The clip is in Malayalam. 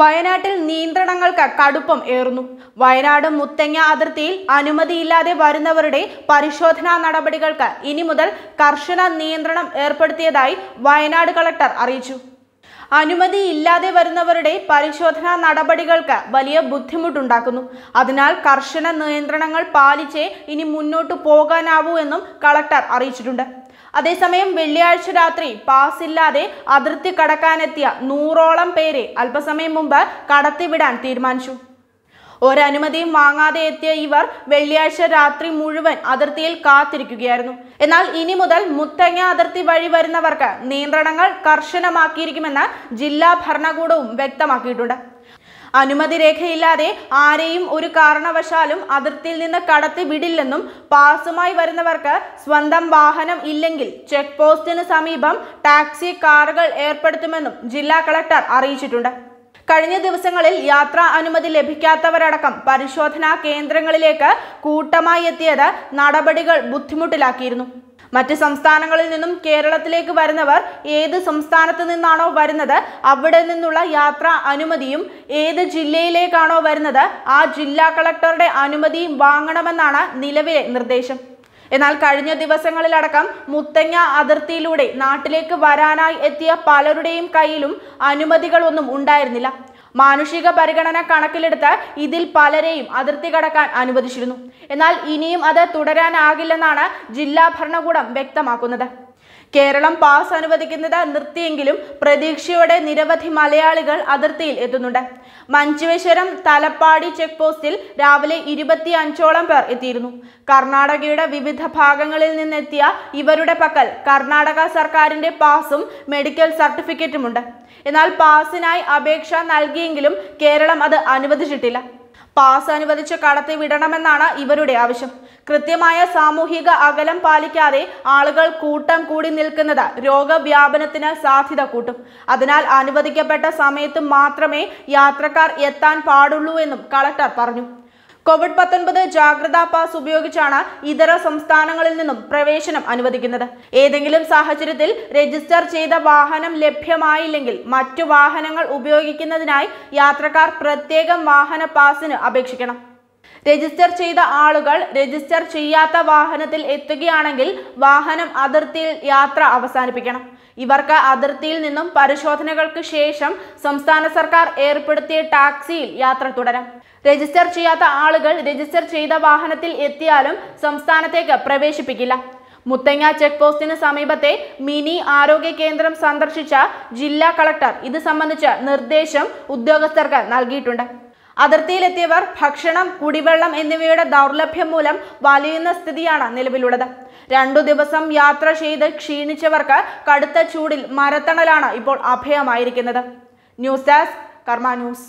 വയനാട്ടിൽ നിയന്ത്രണങ്ങൾക്ക് കടുപ്പം ഏറുന്നു. വയനാട് മുത്തങ്ങ അതിർത്തിയിൽ അനുമതിയില്ലാതെ വരുന്നവരുടെ പരിശോധനാ നടപടികൾക്ക് ഇനി മുതൽ കർശന നിയന്ത്രണം ഏർപ്പെടുത്തിയതായി വയനാട് കളക്ടർ അറിയിച്ചു. അനുമതിയില്ലാതെ വരുന്നവരുടെ പരിശോധനാ നടപടികൾക്ക് വലിയ ബുദ്ധിമുട്ടുണ്ടാക്കുന്നു. അതിനാൽ കർശന നിയന്ത്രണങ്ങൾ പാലിച്ചേ ഇനി മുന്നോട്ടു പോകാനാവൂ എന്നും കളക്ടർ അറിയിച്ചിട്ടുണ്ട്. അതേസമയം വെള്ളിയാഴ്ച രാത്രി പാസ് ഇല്ലാതെ അതിർത്തി കടക്കാനെത്തിയ നൂറോളം പേരെ അല്പസമയം മുമ്പ് കടത്തിവിടാൻ തീരുമാനിച്ചു. ഒരനുമതിയും വാങ്ങാതെ എത്തിയ ഇവർ വെള്ളിയാഴ്ച രാത്രി മുഴുവൻ അതിർത്തിയിൽ കാത്തിരിക്കുകയായിരുന്നു. എന്നാൽ ഇനി മുതൽ മുത്തങ്ങ അതിർത്തി വഴി വരുന്നവർക്ക് നിയന്ത്രണങ്ങൾ കർശനമാക്കിയിരിക്കുമെന്ന് ജില്ലാ ഭരണകൂടവും വ്യക്തമാക്കിയിട്ടുണ്ട്. അനുമതി രേഖയില്ലാതെ ആരെയും ഒരു കാരണവശാലും അതിർത്തിയിൽ നിന്ന് കടത്തി വിടില്ലെന്നും പാസുമായി വരുന്നവർക്ക് സ്വന്തം വാഹനം ഇല്ലെങ്കിൽ ചെക്ക് പോസ്റ്റിന് സമീപം ടാക്സി കാറുകൾ ഏർപ്പെടുത്തുമെന്നും ജില്ലാ കളക്ടർ അറിയിച്ചിട്ടുണ്ട്. കഴിഞ്ഞ ദിവസങ്ങളിൽ യാത്രാ അനുമതി ലഭിക്കാത്തവരടക്കം പരിശോധനാ കേന്ദ്രങ്ങളിലേക്ക് കൂട്ടമായി എത്തിയത് നടപടികൾ ബുദ്ധിമുട്ടിലാക്കിയിരുന്നു. മറ്റ് സംസ്ഥാനങ്ങളിൽ നിന്നും കേരളത്തിലേക്ക് വരുന്നവർ ഏത് സംസ്ഥാനത്ത് നിന്നാണോ വരുന്നത് അവിടെ നിന്നുള്ള യാത്രാ അനുമതിയും ഏത് ജില്ലയിലേക്കാണോ വരുന്നത് ആ ജില്ലാ കളക്ടറുടെ അനുമതിയും വാങ്ങണമെന്നാണ് നിലവിലെ നിർദ്ദേശം. എന്നാൽ കഴിഞ്ഞ ദിവസങ്ങളിലടക്കം മുത്തങ്ങ അതിർത്തിയിലൂടെ നാട്ടിലേക്ക് വരാനായി എത്തിയ പലരുടെയും കയ്യിലും അനുമതികളൊന്നും ഉണ്ടായിരുന്നില്ല. മാനുഷിക പരിഗണന കണക്കിലെടുത്ത് ഇതിൽ പലരെയും അതിർത്തി കടക്കാൻ അനുവദിച്ചിരുന്നു. എന്നാൽ ഇനിയും അത് തുടരാനാകില്ലെന്നാണ് ജില്ലാ ഭരണകൂടം വ്യക്തമാക്കുന്നത്. കേരളം പാസ് അനുവദിക്കുന്നത് നിർത്തിയെങ്കിലും പ്രതീക്ഷയോടെ നിരവധി മലയാളികൾ അതിർത്തിയിൽ എത്തുന്നുണ്ട്. മഞ്ചുവേശ്വരം തലപ്പാടി ചെക്ക് പോസ്റ്റിൽ രാവിലെ ഇരുപത്തി അഞ്ചോളം പേർ എത്തിയിരുന്നു. കർണാടകയുടെ വിവിധ ഭാഗങ്ങളിൽ നിന്നെത്തിയ ഇവരുടെ പക്കൽ കർണാടക സർക്കാരിന്റെ പാസും മെഡിക്കൽ സർട്ടിഫിക്കറ്റുമുണ്ട്. എന്നാൽ പാസിനായി അപേക്ഷ നൽകിയെങ്കിലും കേരളം അത് അനുവദിച്ചിട്ടില്ല. പാസ് അനുവദിച്ച് കടത്തി വിടണമെന്നാണ് ഇവരുടെ ആവശ്യം. കൃത്യമായ സാമൂഹിക അകലം പാലിക്കാതെ ആളുകൾ കൂട്ടം കൂടി നിൽക്കുന്നത് രോഗവ്യാപനത്തിന് സാധ്യത കൂട്ടും. അതിനാൽ അനുവദിക്കപ്പെട്ട സമയത്ത് മാത്രമേ യാത്രക്കാർ എത്താൻ പാടുള്ളൂ എന്നും കളക്ടർ പറഞ്ഞു. കോവിഡ് പത്തൊൻപത് ജാഗ്രതാ പാസ് ഉപയോഗിച്ചാണ് ഇതര സംസ്ഥാനങ്ങളിൽ നിന്നും പ്രവേശനം അനുവദിക്കുന്നത്. ഏതെങ്കിലും സാഹചര്യത്തിൽ രജിസ്റ്റർ ചെയ്ത വാഹനം ലഭ്യമായില്ലെങ്കിൽ മറ്റു വാഹനങ്ങൾ ഉപയോഗിക്കുന്നതിനായി യാത്രക്കാർ പ്രത്യേകം വാഹന പാസിന് അപേക്ഷിക്കണം. രജിസ്റ്റർ ചെയ്ത ആളുകൾ രജിസ്റ്റർ ചെയ്യാത്ത വാഹനത്തിൽ എത്തുകയാണെങ്കിൽ വാഹനം അതിർത്തിയിൽ യാത്ര അവസാനിപ്പിക്കണം. ഇവർക്ക് അതിർത്തിയിൽ നിന്നും പരിശോധനകൾക്ക് ശേഷം സംസ്ഥാന സർക്കാർ ഏർപ്പെടുത്തിയ ടാക്സിയിൽ യാത്ര തുടരാം. രജിസ്റ്റർ ചെയ്യാത്ത ആളുകൾ രജിസ്റ്റർ ചെയ്ത വാഹനത്തിൽ എത്തിയാലും സംസ്ഥാനത്തേക്ക് പ്രവേശിപ്പിക്കില്ല. മുത്തങ്ങ ചെക്ക് പോസ്റ്റിന് സമീപത്തെ മിനി ആരോഗ്യ കേന്ദ്രം സന്ദർശിച്ച ജില്ലാ കളക്ടർ ഇത് സംബന്ധിച്ച നിർദ്ദേശം ഉദ്യോഗസ്ഥർക്ക് നൽകിയിട്ടുണ്ട്. അതിർത്തിയിലെത്തിയവർ ഭക്ഷണം കുടിവെള്ളം എന്നിവയുടെ ദൗർലഭ്യം മൂലം വലയുന്ന സ്ഥിതിയാണ് നിലവിലുള്ളത്. രണ്ടു ദിവസം യാത്ര ചെയ്ത് ക്ഷീണിച്ചവർക്ക് കടുത്ത ചൂടിൽ മരത്തണലാണ് ഇപ്പോൾ അഭയമായിരിക്കുന്നത്. News desk Karma news.